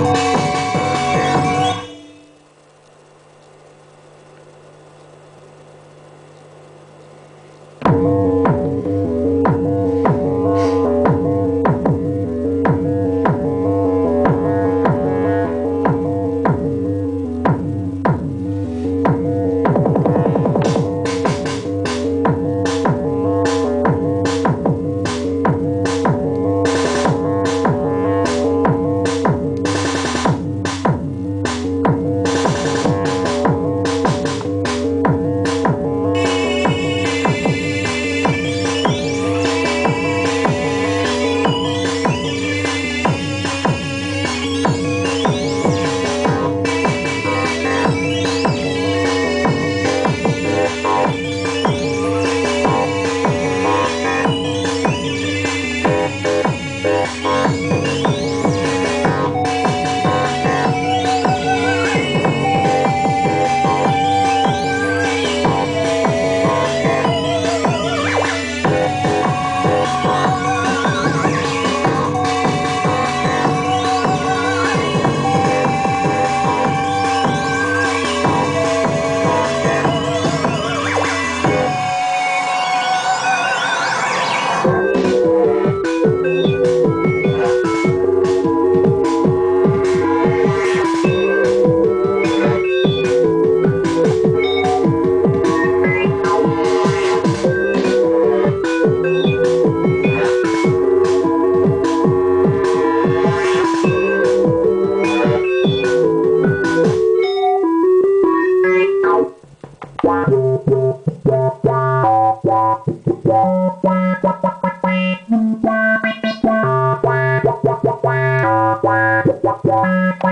Wow. Bye.